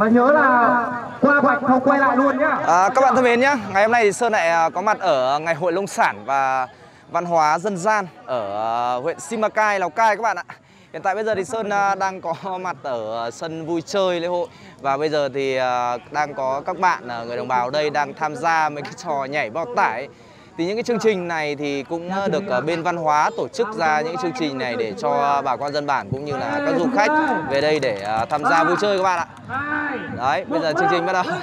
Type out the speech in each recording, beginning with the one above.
Mà nhớ là qua vạch không quay lại luôn nhá. À, các bạn thân mến nhé, ngày hôm nay thì Sơn lại à, có mặt ở ngày hội nông sản và văn hóa dân gian ở à, huyện Simacai, Lào Cai các bạn ạ. Hiện tại bây giờ thì Sơn à, đang có mặt ở sân vui chơi lễ hội và bây giờ thì đang có các bạn người đồng bào ở đây đang tham gia mấy cái trò nhảy bao tải. Thì những cái chương trình này thì cũng được ờ, bên văn hóa tổ chức ra những chương trình này để cho bà con dân bản cũng như là các du khách về đây để ờ, tham gia vui chơi các bạn ạ. Đấy, bây giờ chương trình bắt đầu.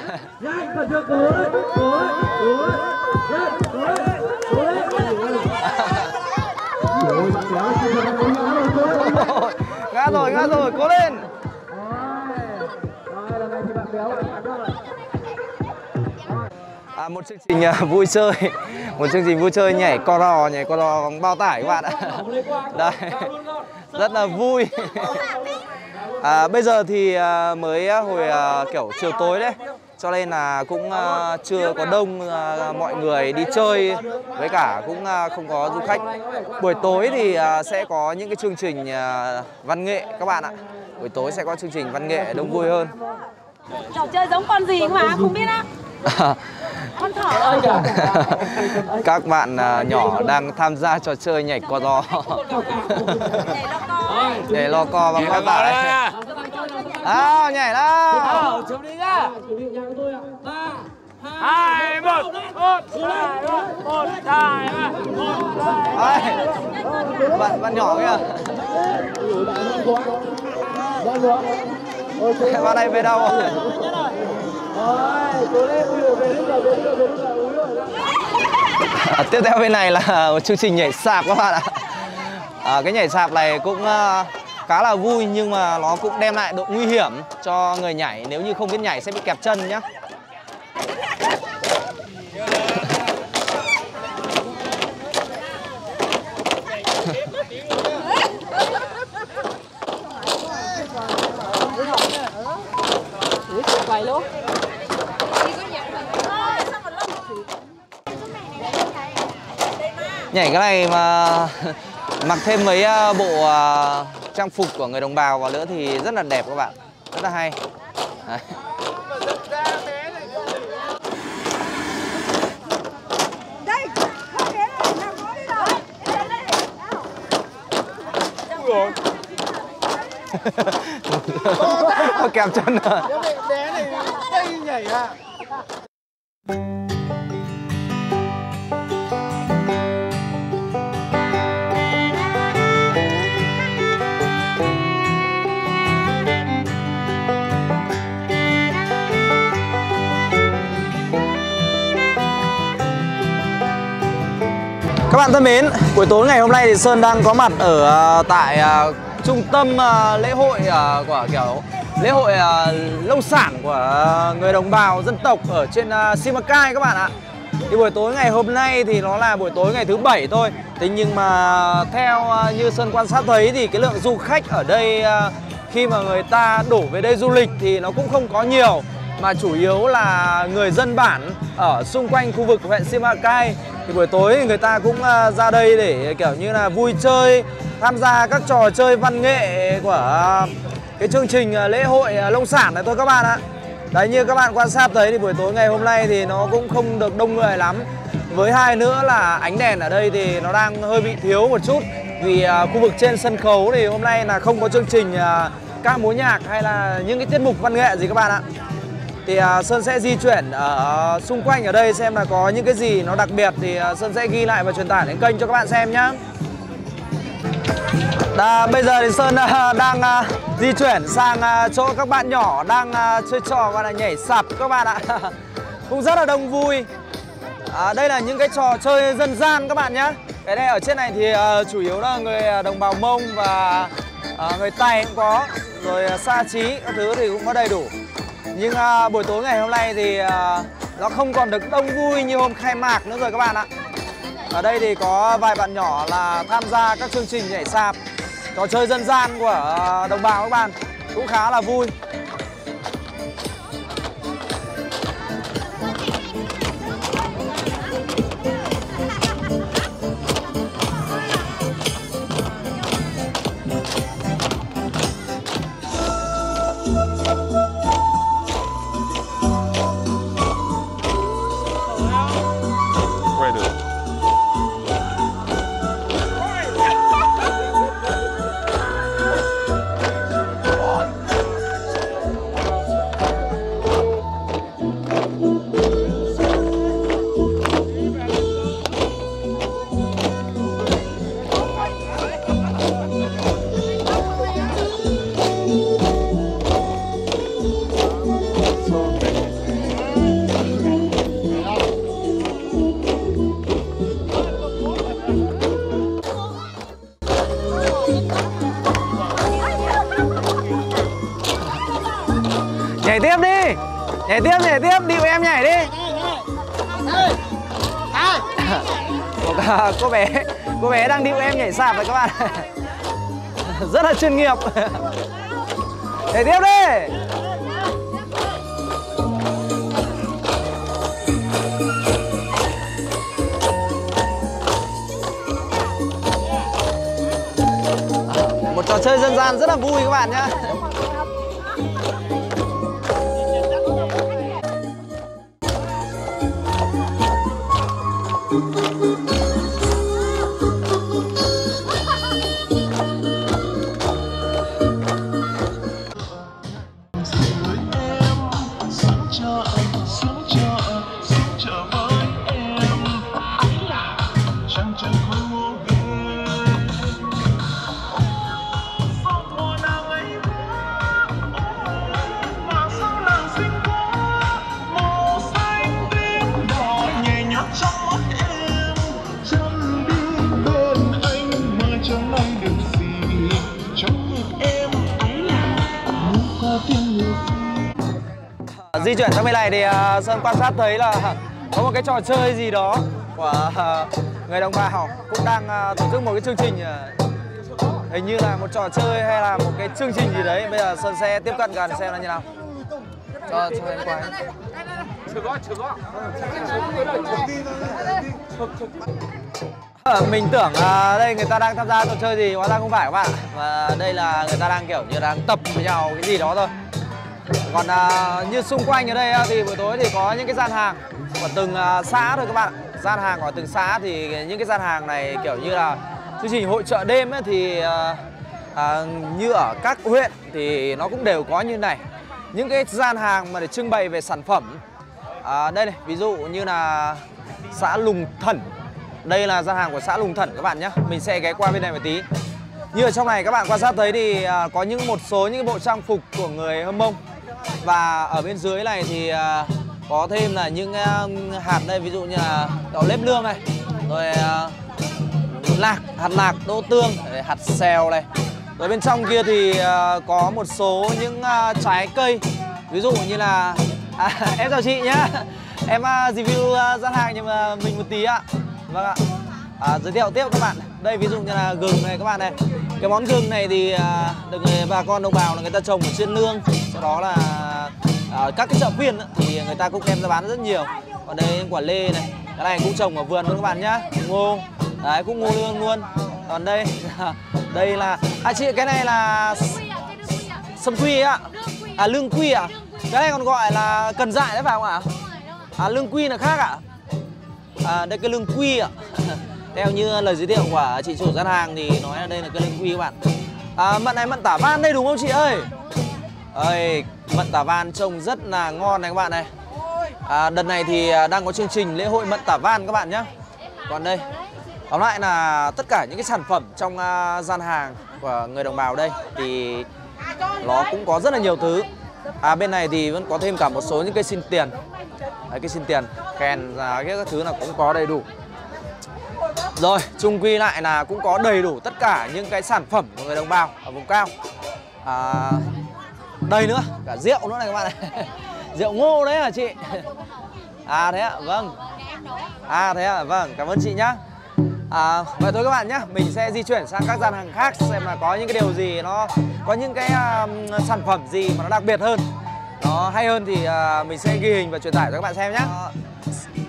ngã rồi, ngã rồi, cố lên. À, một chương trình uh, vui chơi. Một chương trình vui chơi nhảy co rò nhảy co rò bao tải các bạn ạ. Đây rất là vui. À, bây giờ thì uh, mới hồi uh, kiểu chiều tối đấy cho nên là cũng chưa có đông mọi người đi chơi. Với cả cũng không có du khách. Buổi tối thì sẽ có những cái chương trình văn nghệ các bạn ạ. Buổi tối sẽ có chương trình văn nghệ đông vui hơn. Trò chơi giống con gì mà không biết á các bạn uh, nhỏ đang tham gia trò chơi nhảy co. Do nhảy lo co bằng các bạn đấy nào nhảy nào. Chụp đi nhá. Hai một một hai một hai một hai. Bạn bạn nhỏ kìa bạn này về đâu rồi à, tiếp theo bên này là một chương trình nhảy sạp các bạn ạ. À, cái nhảy sạp này cũng uh, khá là vui nhưng mà nó cũng đem lại độ nguy hiểm cho người nhảy. Nếu như không biết nhảy sẽ bị kẹp chân nhé nhảy cái này mà mặc thêm mấy à, bộ à, trang phục của người đồng bào vào nữa thì rất là đẹp các bạn. Rất là hay. Đấy. kèm chân rồi bé này đây nhảy à Các bạn thân mến, buổi tối ngày hôm nay thì Sơn đang có mặt ở à, tại uh, trung tâm uh, lễ hội uh, của kiểu lễ hội nông sản của người đồng bào dân tộc ở trên Simacai các bạn ạ. Thì buổi tối ngày hôm nay thì nó là buổi tối ngày thứ bảy thôi. Thế nhưng mà theo như Sơn quan sát thấy thì cái lượng du khách ở đây khi mà người ta đổ về đây du lịch thì nó cũng không có nhiều mà chủ yếu là người dân bản ở xung quanh khu vực huyện Simacai. Thì buổi tối thì người ta cũng à, ra đây để, kiểu như là, vui chơi, tham gia các trò chơi văn nghệ của cái chương trình à, lễ hội à, nông sản này thôi các bạn ạ. Đấy, như các bạn quan sát thấy thì buổi tối ngày hôm nay thì nó cũng không được đông người lắm. Với hai nữa là ánh đèn ở đây thì nó đang hơi bị thiếu một chút. Vì khu vực trên sân khấu thì hôm nay là không có chương trình ca múa nhạc hay là những cái tiết mục văn nghệ gì các bạn ạ thì à, Sơn sẽ di chuyển ở xung quanh ở đây xem là có những cái gì nó đặc biệt thì à, Sơn sẽ ghi lại và truyền tải đến kênh cho các bạn xem nhé. Đã, bây giờ thì Sơn à, đang di chuyển sang chỗ các bạn nhỏ đang chơi trò gọi là nhảy sập các bạn ạ. Cũng rất là đông vui. À, đây là những cái trò chơi dân gian các bạn nhé. Cái này ở trên này thì chủ yếu là người đồng bào Mông và người tài cũng có, rồi xa Sa các thứ thì cũng có đầy đủ. Nhưng uh, buổi tối ngày hôm nay thì uh, nó không còn được đông vui như hôm khai mạc nữa rồi các bạn ạ. Ở đây thì có vài bạn nhỏ là tham gia các chương trình nhảy sạp Trò chơi dân gian của uh, đồng bào các bạn. Cũng khá là vui. Nhảy tiếp nhảy tiếp điệu em nhảy đi. Cô, cô bé cô bé đang điệu em nhảy sạp rồi các bạn. Rất là chuyên nghiệp. Nhảy tiếp đi. Một trò chơi dân gian rất là vui các bạn nhé này thì uh, Sơn quan sát thấy là có một cái trò chơi gì đó của uh, người đồng bào cũng đang uh, tổ chức một cái chương trình uh, hình như là một trò chơi hay là một cái chương trình gì đấy. Bây giờ Sơn sẽ tiếp cận gần xem là như nào. Cho cho em quay mình tưởng à, đây người ta đang tham gia trò chơi gì hóa ra không phải các bạn và đây là người ta đang kiểu như đang tập với nhau cái gì đó thôi còn à, như xung quanh ở đây á, thì buổi tối thì có những cái gian hàng của từng à, xã thôi các bạn. Gian hàng của từng xã thì những cái gian hàng này kiểu như là chương trình hội trợ đêm ấy, thì à, à, như ở các huyện thì nó cũng đều có như này. Những cái gian hàng mà để trưng bày về sản phẩm à, đây này ví dụ như là xã Lùng Thẩn đây là gian hàng của xã Lùng Thẩn các bạn nhé mình sẽ ghé qua bên này một tí. Như ở trong này các bạn quan sát thấy thì à, có những một số những bộ trang phục của người Hâm Mông và ở bên dưới này thì à, có thêm là những à, hạt đây ví dụ như là đậu lép lương này rồi à, lạc hạt lạc đỗ tương hạt xèo này. Rồi bên trong kia thì có một số những trái cây ví dụ như là à, em chào chị nhá. Em review gian hàng nhưng mà mình một tí ạ. Vâng ạ. À, giới thiệu tiếp các bạn. Đây ví dụ như là gừng này các bạn này cái món gừng này thì à, được người bà con đồng bào là người ta trồng ở trên nương. Sau đó là à, các cái chợ phiên thì người ta cũng đem ra bán rất nhiều. Còn đây quả lê này cái này cũng trồng ở vườn luôn các bạn nhá. Ngô đấy cũng ngô lương luôn. Còn đây đây là à chị cái này là sâm quy ạ. À lương quy à? Cái này còn gọi là cần dại đấy phải không ạ? À lương quy là khác ạ. À đây cái lương quy ạ theo như lời giới thiệu của chị chủ gian hàng thì nói là đây là cái lương quy các bạn. À, mận này mận tả van đây đúng không chị ơi? Ơi mận tả van trông rất là ngon này các bạn này. À, đợt này thì à, đang có chương trình lễ hội mận tả van các bạn nhé còn đây tóm lại là tất cả những cái sản phẩm trong uh, gian hàng của người đồng bào đây thì nó cũng có rất là nhiều thứ. À bên này thì vẫn có thêm cả một số những cây xin tiền. Đấy, cây xin tiền kèn giá cái các thứ là cũng có đầy đủ rồi chung quy lại là cũng có đầy đủ tất cả những cái sản phẩm của người đồng bào ở vùng cao. À, đây nữa cả rượu nữa này các bạn này rượu ngô đấy hả chị? À thế ạ vâng. À thế ạ vâng cảm ơn chị nhá. À, vậy thôi các bạn nhé, mình sẽ di chuyển sang các gian hàng khác xem là có những cái điều gì nó có những cái uh, sản phẩm gì mà nó đặc biệt hơn, nó hay hơn thì uh, mình sẽ ghi hình và truyền tải cho các bạn xem nhé.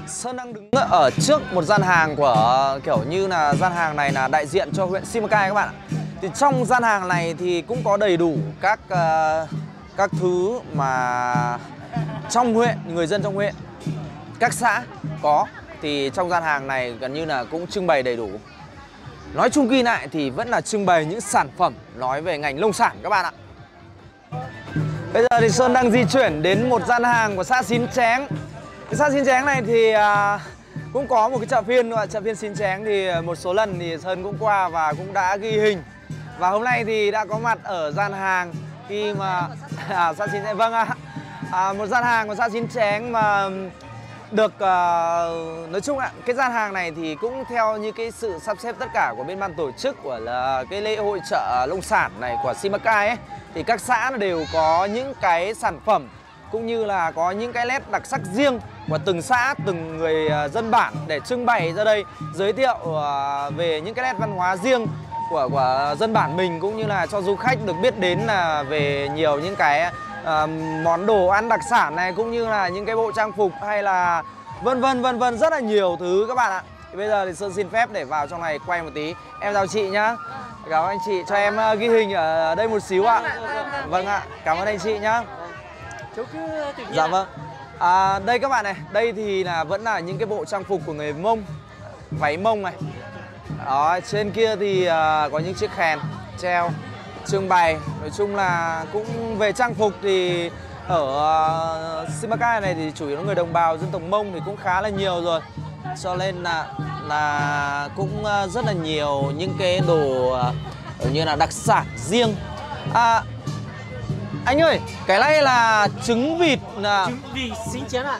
Sơn đang đứng ở trước một gian hàng của kiểu như là gian hàng này là đại diện cho huyện Simacai các bạn ạ. Thì trong gian hàng này thì cũng có đầy đủ các uh, các thứ mà trong huyện người dân trong huyện các xã có thì trong gian hàng này gần như là cũng trưng bày đầy đủ. Nói chung ghi lại thì vẫn là trưng bày những sản phẩm nói về ngành nông sản các bạn ạ. Bây giờ thì Sơn đang di chuyển đến một gian hàng của xã Xín Chén. Cái xã xin Chén này thì à, cũng có một cái chợ phiên ạ Chợ phiên xin Chén thì à, một số lần thì Sơn cũng qua và cũng đã ghi hình. Và hôm nay thì đã có mặt ở gian hàng khi mà à, xã xin Chén vâng ạ. À, một gian hàng của xã xin Chén mà được uh, nói chung ạ cái gian hàng này thì cũng theo như cái sự sắp xếp tất cả của bên ban tổ chức của là cái lễ hội chợ nông sản này của Simacai ấy thì các xã đều có những cái sản phẩm cũng như là có những cái nét đặc sắc riêng của từng xã, từng người à, dân bản để trưng bày ra đây giới thiệu à, về những cái nét văn hóa riêng của của dân bản mình cũng như là cho du khách được biết đến là về nhiều những cái à, món đồ ăn đặc sản này cũng như là những cái bộ trang phục hay là vân vân vân vân rất là nhiều thứ các bạn ạ. Thì bây giờ thì Sơn xin phép để vào trong này quay một tí. Em chào chị nhá. Cảm ơn anh chị cho em ghi hình ở đây một xíu ạ. Vâng ạ, cảm ơn anh chị nhá. Chú cứ tự nhiên Dạ vâng. À, đây các bạn này, đây thì là vẫn là những cái bộ trang phục của người Mông, váy Mông này. Đó, trên kia thì à, có những chiếc khen treo trưng bày. Nói chung là cũng về trang phục thì ở uh, Simacai này thì chủ yếu là người đồng bào dân tộc Mông thì cũng khá là nhiều rồi. Cho nên là là cũng à, rất là nhiều những cái đồ kiểu như là đặc sản riêng. À, anh ơi, cái này là trứng vịt là Trứng vịt xính chén ạ.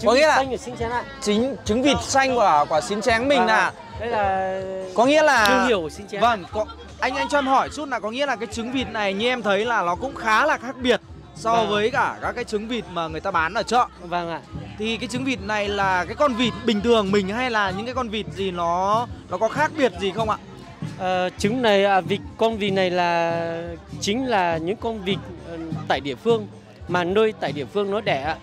Trứng Có nghĩa là- xanh chén ạ. chính trứng vịt xanh của của xín chén mình Vâng là ạ. Đây là có nghĩa là thương hiệu của xính chén. Vâng, có anh anh cho em hỏi chút là có nghĩa là cái trứng vịt này như em thấy là nó cũng khá là khác biệt so Vâng. với cả các cái trứng vịt mà người ta bán ở chợ. Vâng ạ. Thì cái trứng vịt này là cái con vịt bình thường mình hay là những cái con vịt gì nó nó có khác biệt gì không ạ? Ờ, trứng này à, vịt con vịt này là chính là những con vịt ờ, tại địa phương mà nuôi tại địa phương nó đẻ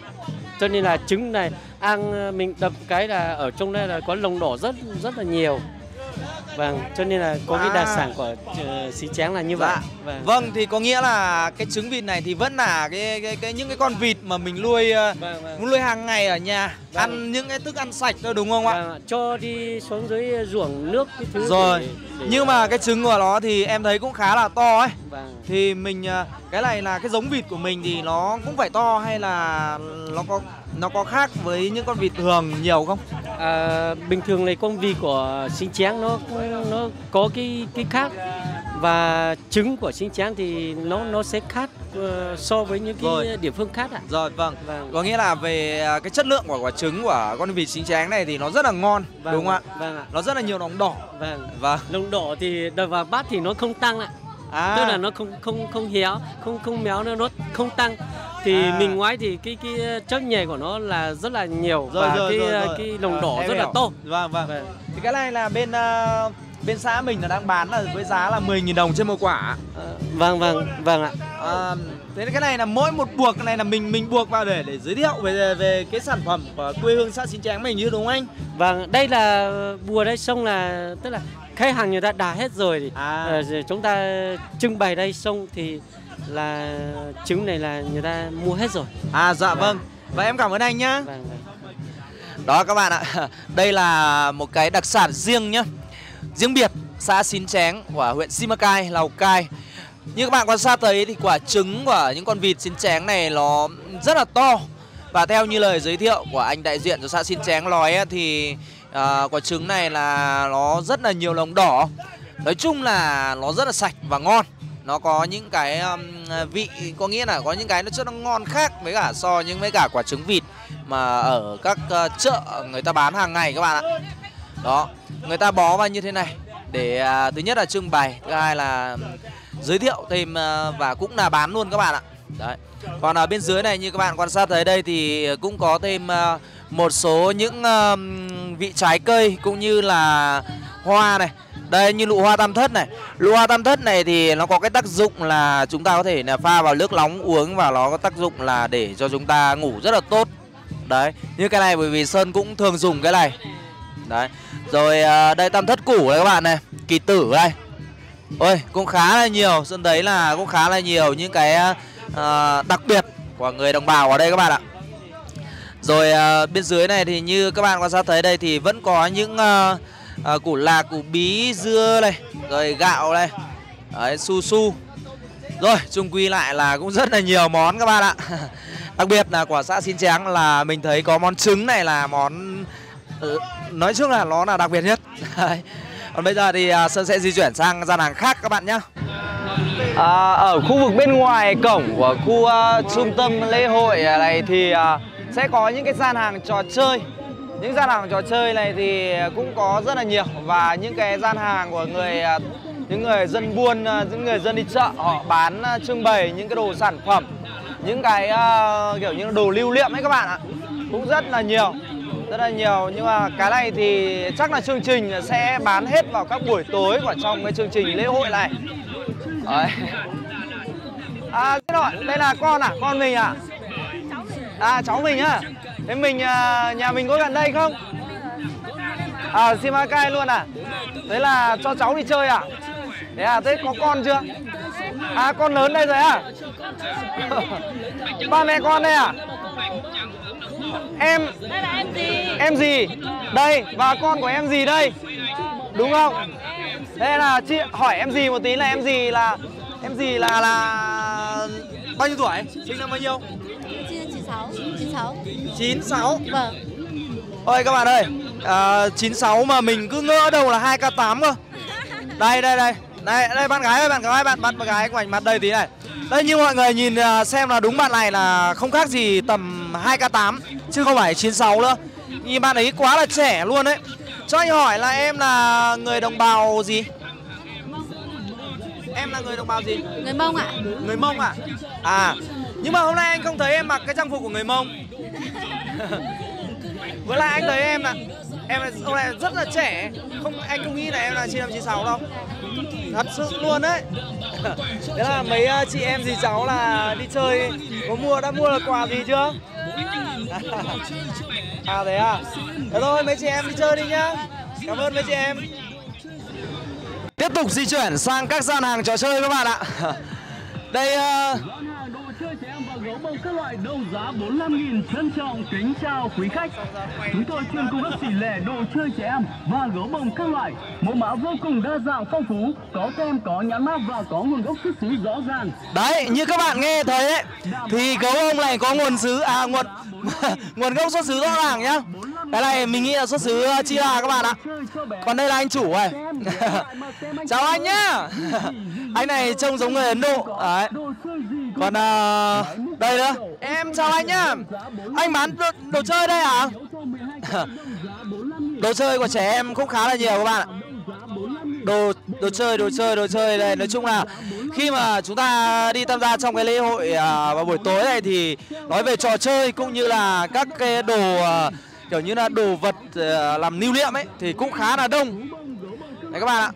cho nên là trứng này ăn ờ, mình đập cái là ở trong đây là có lồng đỏ rất rất là nhiều vâng cho nên là có cái đặc À. sản của uh, xí tráng là như vậy Dạ. vâng Vâng thì có nghĩa là cái trứng vịt này thì vẫn là cái cái, cái những cái con vịt mà mình nuôi ờ, vâng vâng nuôi hàng ngày ở nhà, Vâng. ăn những cái thức ăn sạch thôi đúng không ạ? Vâng cho đi xuống dưới ruộng nước cái thứ Rồi. để- để- Nhưng mà cái trứng của nó thì em thấy cũng khá là to ấy. vâng Thì mình ờ, cái này là cái giống vịt của mình thì nó cũng phải to hay là nó có nó có khác với những con vịt thường nhiều không? À, bình thường này con vịt của sinh tráng nó nó có cái cái khác và trứng của sinh tráng thì nó nó sẽ khác ờ, so với những cái Rồi. địa phương khác ạ. Rồi vâng. Vâng. Có nghĩa là về ờ, cái chất lượng của quả trứng của con vịt xính tráng này thì nó rất là ngon Vâng, đúng không ạ? Vâng ạ. Nó rất là nhiều nóng đỏ. Vâng. Vâng. Lồng đỏ thì vào bát thì nó không tăng ạ. À. Tức là nó không không không héo, không không méo nữa nó không tăng. Thì À. mình ngoái thì cái cái chất nhầy của nó là rất là nhiều Rồi, và rồi, cái rồi, ờ, rồi. cái lồng Ờ, đỏ em rất là hiểu. to. Vâng vâng. Vâng. Thì cái này là bên ờ, bên xã mình là đang bán là với giá là 10.000 đồng trên một quả. Ờ, vâng vâng vâng ạ. À, thế cái này là mỗi một buộc cái này là mình mình buộc vào để để giới thiệu về về cái sản phẩm của quê hương xã Xín Tráng mình chứ đúng không anh? Vâng, đây là bùa đây xong là tức là khách hàng người ta đà hết rồi thì À. ờ, rồi chúng ta trưng bày đây xong thì là trứng này là người ta mua hết rồi. À dạ vâng. Và em cảm ơn anh nhá. Vâng, vâng. Đó các bạn ạ, đây là một cái đặc sản riêng nhá Riêng biệt xã Xín Tráng của huyện Simacai, Lào Cai Như các bạn quan sát thấy thì quả trứng của những con vịt Xín Tráng này nó rất là to Và theo như lời giới thiệu của anh đại diện của xã Xín Tráng nói á, thì à, quả trứng này là nó rất là nhiều lòng đỏ Nói chung là nó rất là sạch và ngon nó có những cái um, à, vị có nghĩa là có những cái nó chất nó ngon khác với cả so những với cả quả trứng vịt mà ở các uh, chợ người ta bán hàng ngày các bạn ạ. Đó người ta bó vào như thế này để uh, thứ nhất là trưng bày thứ hai là giới thiệu thêm uh, và cũng là bán luôn các bạn ạ. Đấy. Còn ở bên dưới này như các bạn quan sát thấy đây thì cũng có thêm uh, một số những uh, vị trái cây cũng như là hoa này. Đây như lụ hoa tam thất này. Lụ hoa tam thất này thì nó có cái tác dụng là chúng ta có thể là pha vào nước nóng uống và nó có tác dụng là để cho chúng ta ngủ rất là tốt. Đấy như cái này bởi vì sơn cũng thường dùng cái này. Đấy rồi à, đây tam thất củ đây các bạn này kỳ tử đây ôi cũng khá là nhiều sơn thấy là cũng khá là nhiều những cái uh, đặc biệt của người đồng bào ở đây các bạn ạ. Rồi uh, bên dưới này thì như các bạn quan sát thấy đây thì vẫn có những uh, à, củ lạc, củ bí, dưa này, rồi gạo đây, đấy, su su. Rồi, chung quy lại là cũng rất là nhiều món các bạn ạ. Đặc biệt là quả xã Xin Tráng là mình thấy có món trứng này là món ờ, nói chung là nó là đặc biệt nhất. Đấy. Còn bây giờ thì à, Sơn sẽ di chuyển sang gian hàng khác các bạn nhé. À, ở khu vực bên ngoài cổng của khu uh, trung tâm lễ hội này thì uh, sẽ có những cái gian hàng trò chơi những gian hàng trò chơi này thì cũng có rất là nhiều và những cái gian hàng của người à, những người dân buôn à, những người dân đi chợ họ bán à, trưng bày những cái đồ sản phẩm những cái uh, kiểu như đồ lưu niệm ấy các bạn ạ. Cũng rất là nhiều rất là nhiều. Nhưng mà cái này thì chắc là chương trình sẽ bán hết vào các buổi tối của trong cái chương trình lễ hội này. Đấy. à thế rồi đây là con à con mình à à cháu mình á thế mình à, nhà mình có gần đây không? À Simacai luôn à? Thế là cho cháu đi chơi à? Thế à thế có con chưa? À con lớn đây rồi à? Ba mẹ con đây à? Em em gì? em gì đây và con của em gì đây? Đúng không? Đây là chị hỏi em gì một tí là em gì là em gì là là bao nhiêu tuổi? Sinh năm bao nhiêu? Sáu. Chín sáu. 96 Vâng. Ôi các bạn ơi. À, 96 mà mình cứ ngỡ đâu là 2k8 cơ. Đây đây đây. Đây đây bạn gái ơi bạn gái bạn bạn gái ngoảnh mặt đây tí này. Đây như mọi người nhìn à, xem là đúng bạn này là không khác gì tầm 2k8 Chứ không phải 96 nữa. Nhìn bạn ấy quá là trẻ luôn đấy Cho anh hỏi là em là người đồng bào gì? Em là người đồng bào gì? Người Mông ạ. Người Mông à? À Nhưng mà hôm nay anh không thấy em mặc cái trang phục của người Mông. Với lại anh thấy em là Em hôm nay rất là trẻ. Không Anh không nghĩ là em là 9596 đâu. Thật sự luôn đấy Thế là mấy ờ, chị em gì cháu là đi chơi Có mua, đã mua được quà gì chưa? À thế à? Thế thôi mấy chị em đi chơi đi nhá. Cảm ơn mấy chị em Tiếp tục di chuyển sang các gian hàng trò chơi các bạn ạ. Đây uh... chơi trẻ em và gấu bông các loại đấu giá 45.000 trân trọng kính chào quý khách chúng tôi chuyên cung cấp tỷ lệ đồ chơi trẻ em và gấu bông các loại mẫu mã vô cùng đa dạng phong phú có tem có nhãn mác và có nguồn gốc xuất xứ rõ ràng Đấy, như các bạn nghe thấy ấy Thì gấu bông này có nguồn xứ À nguồn nguồn gốc xuất xứ rõ ràng nhá. Cái này mình nghĩ là xuất xứ ờ, Chi là các bạn ạ. Còn đây là anh chủ này. Chào anh nhá. Anh này trông giống người Ấn Độ. Đấy. Còn uh, đây nữa. Em chào anh nhá. Anh bán đồ, đồ chơi đây à? Đồ chơi của trẻ em cũng khá là nhiều các bạn ạ. Đồ đồ chơi đồ chơi đồ chơi này nói chung là khi mà chúng ta đi tham gia trong cái lễ hội à, vào buổi tối này thì nói về trò chơi cũng như là các cái đồ à, kiểu như là đồ vật à, làm lưu niệm ấy thì cũng khá là đông. Đấy các bạn ạ.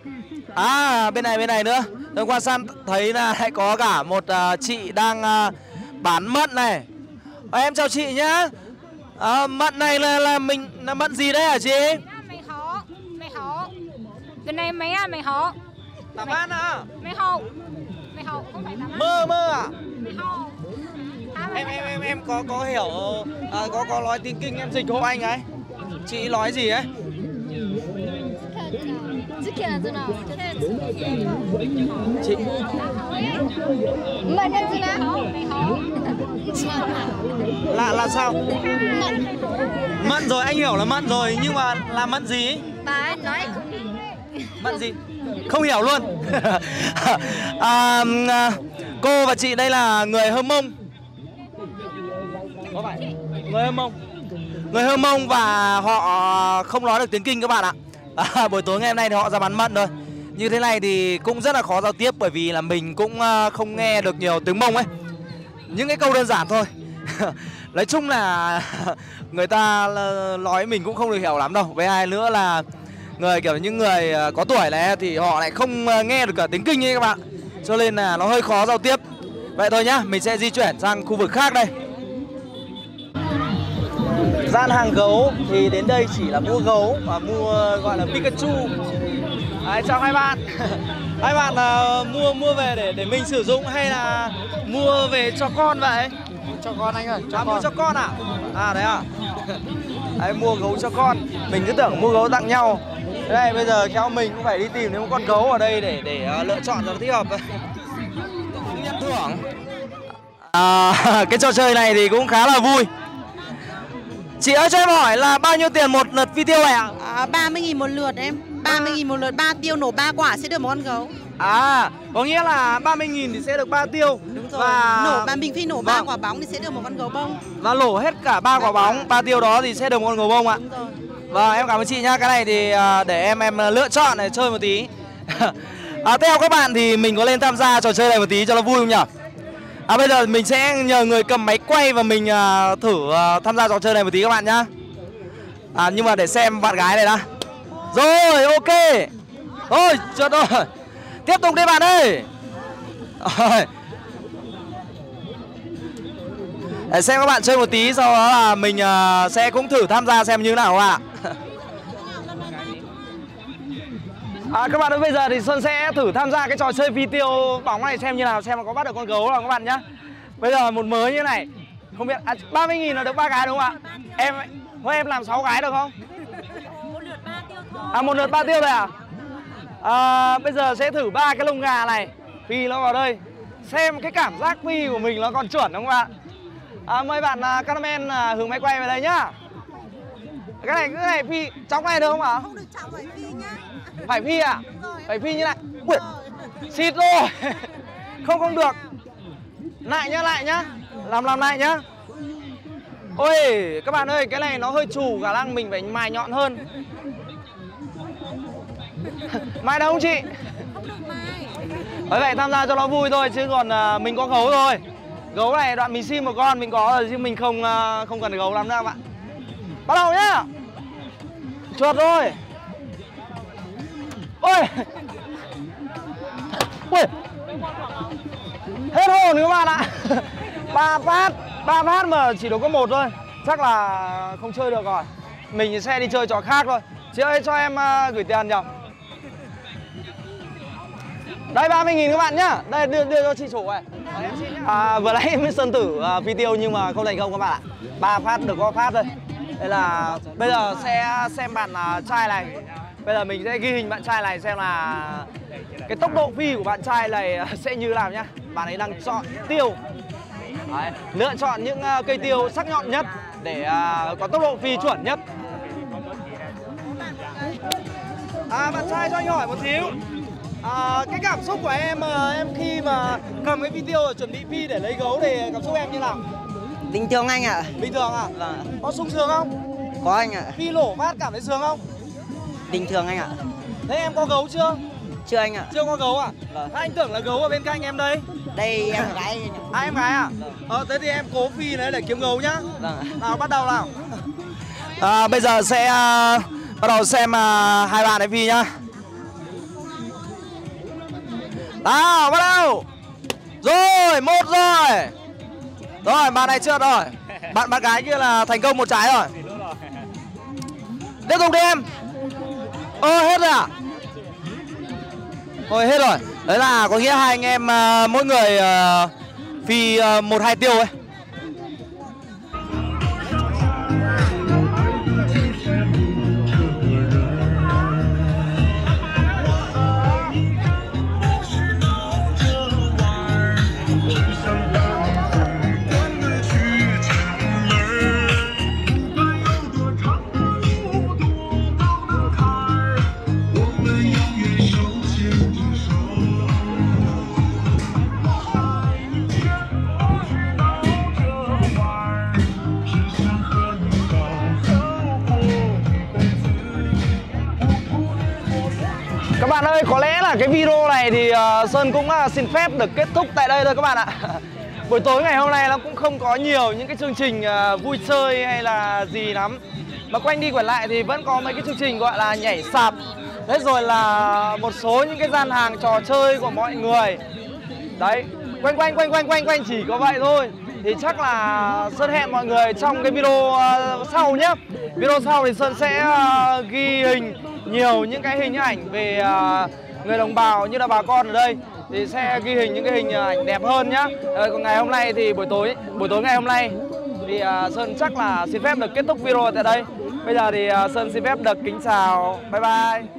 À bên này bên này nữa. Tôi quan sát thấy là lại có cả một à, chị đang à, bán mận này. À, em chào chị nhá. À, mận này là là mình là mận gì đấy hả chị? Mày hổ, mày hổ. Cái này mấy à mày hổ. tạm ăn à Mày hổ. Mày hổ không phải tắm mơ mơ à Mày hổ. Em em em em có có hiểu à, có có nói tiếng kinh em dịch hộ anh ấy. Chị nói gì ấy? Chị là là sao? Mận. Rồi anh hiểu là mận rồi nhưng mà là mận gì? Bà nói không mận gì? Không hiểu luôn. À, cô và chị đây là người hơ mông người hơ mông người hơ mông và họ không nói được tiếng kinh các bạn ạ. À, buổi tối ngày hôm nay thì họ ra bán mận rồi như thế này thì cũng rất là khó giao tiếp bởi vì là mình cũng à, không nghe được nhiều tiếng mông ấy. Những cái câu đơn giản thôi. Nói chung là người ta nói mình cũng không được hiểu lắm đâu. Với hai nữa là người kiểu những người à, có tuổi này thì họ lại không à, nghe được cả tiếng kinh ấy các bạn. Cho nên là nó hơi khó giao tiếp. Vậy thôi nhá mình sẽ di chuyển sang khu vực khác đây gian hàng gấu thì đến đây chỉ là mua gấu và mua gọi là Pikachu. Đấy, chào hai bạn. Hai bạn là mua mua về để để mình sử dụng hay là mua về cho con vậy? Cho con anh ơi cho à, mua cho con à? À đấy à. Đấy, mua gấu cho con. Mình cứ tưởng mua gấu tặng nhau. Thế này bây giờ theo mình cũng phải đi tìm những con gấu ở đây để để ờ, lựa chọn cho nó thích hợp. Nhận thưởng. À, cái trò chơi này thì cũng khá là vui chị ơi cho em hỏi là bao nhiêu tiền một lượt video này ạ À, 30.000 một lượt em 30.000 một lượt 3 tiêu nổ 3 quả sẽ được một con gấu À, có nghĩa là 30.000 thì sẽ được 3 tiêu Đúng rồi Và Nổ mà mình phi nổ 3 Vâng. quả bóng thì sẽ được một con gấu bông và lổ hết cả ba quả bóng, ba tiêu đó thì sẽ được một con gấu bông ạ. Đúng rồi Vâng, em cảm ơn chị nhá. Cái này thì à, để em em lựa chọn để chơi một tí. à, theo các bạn thì mình có lên tham gia trò chơi này một tí cho nó vui không nhỉ? À bây giờ mình sẽ nhờ người cầm máy quay và mình à, thử à, tham gia trò chơi này một tí các bạn nhá. À nhưng mà để xem bạn gái này đã. Rồi, ok. Ôi, trời ơi. Tiếp tục đi bạn ơi. Rồi. Để xem các bạn chơi một tí sau đó là mình à, sẽ cũng thử tham gia xem như nào ạ. À, các bạn ơi bây giờ thì Xuân sẽ thử tham gia cái trò chơi phi tiêu bóng này xem như nào xem có bắt được con gấu nào các bạn nhá. Bây giờ một mới như này không biết à, 30 nghìn là được ba cái đúng không ạ? Em thôi em làm 6 cái được không? À một lượt ba tiêu thôi à? à bây giờ sẽ thử ba cái lông gà này phi nó vào đây xem cái cảm giác phi của mình nó còn chuẩn không các bạn? À, mời bạn uh, cameraman uh, hướng máy quay về đây nhá. Cái này cái này phi chóng này được không ạ? Không được chọc phải phi nhá. Phải phi à? Phải phi như này. Ui, xịt rồi. Không không được. Lại nhá, lại nhá. Làm làm lại nhá. Ôi, các bạn ơi, cái này nó hơi trù khả năng mình phải mài nhọn hơn. Mài đâu không chị? Bởi vậy tham gia cho nó vui thôi chứ còn uh, mình có gấu rồi. Gấu này đoạn mình xin một con mình có rồi chứ mình không uh, không cần gấu lắm đâu các bạn. Bắt đầu nhá. Chuột rồi. Ôi. Ôi. Hết hồn các bạn ạ. Ba phát ba phát mà chỉ được có một thôi. Chắc là không chơi được rồi. Mình sẽ đi chơi trò khác thôi. Chị ơi cho em uh, gửi tiền nhở Đây 30 nghìn các bạn nhá. Đây đưa, đưa cho chị chủ này à, Vừa nãy em Sơn tử uh, phi tiêu nhưng mà không thành công các bạn ạ. Ba phát được có phát thôi. Đây là bây giờ sẽ xem bạn uh, trai này. Bây giờ mình sẽ ghi hình bạn trai này xem là cái tốc độ phi của bạn trai này sẽ như nào nhá. Bạn ấy đang chọn tiêu. Đấy, lựa chọn những uh, cây tiêu sắc nhọn nhất để uh, có tốc độ phi chuẩn nhất. À bạn trai cho anh hỏi một xíu. À, cái cảm xúc của em em khi mà cầm cái video và chuẩn bị phi để lấy gấu thì cảm xúc em như nào? Bình thường anh ạ. Bình thường à? Vâng. Có sung sướng không? Có anh ạ. Phi lổ phát cảm thấy sướng không? Bình thường anh ạ. Thế em có gấu chưa? Chưa anh ạ. Chưa có gấu à? Vâng. Anh tưởng là gấu ở bên cạnh em đây. Đây em gái. À em gái à? Ờ thế thì em cố phi đấy để kiếm gấu nhá. Vâng ạ. Nào bắt đầu nào. À, bây giờ sẽ uh, bắt đầu xem uh, hai bạn ấy phi nhá. Nào bắt đầu. Rồi một rồi. Rồi bạn này chưa rồi. Bạn bạn gái kia là thành công một trái rồi. Tiếp tục đi em. Ơ hết rồi à? Thôi hết rồi. Đấy là có nghĩa hai anh em uh, mỗi người uh, phi uh, một hai tiêu ấy. Các bạn ơi, có lẽ là cái video này thì uh, Sơn cũng uh, xin phép được kết thúc tại đây thôi các bạn ạ. Buổi tối ngày hôm nay nó cũng không có nhiều những cái chương trình uh, vui chơi hay là gì lắm. Mà quanh đi quẩn lại thì vẫn có mấy cái chương trình gọi là nhảy sạp. Thế rồi là một số những cái gian hàng trò chơi của mọi người. Đấy, quanh quanh quanh quanh quanh quanh chỉ có vậy thôi thì chắc là Sơn hẹn mọi người trong cái video ờ, sau nhé. Video sau thì Sơn sẽ ờ, ghi hình nhiều những cái hình ảnh về ờ, người đồng bào như là bà con ở đây. Thì sẽ ghi hình những cái hình ảnh đẹp hơn nhá. Còn ngày hôm nay thì buổi tối buổi tối ngày hôm nay thì Sơn chắc là xin phép được kết thúc video tại đây. Bây giờ thì Sơn xin phép được kính chào. Bye bye.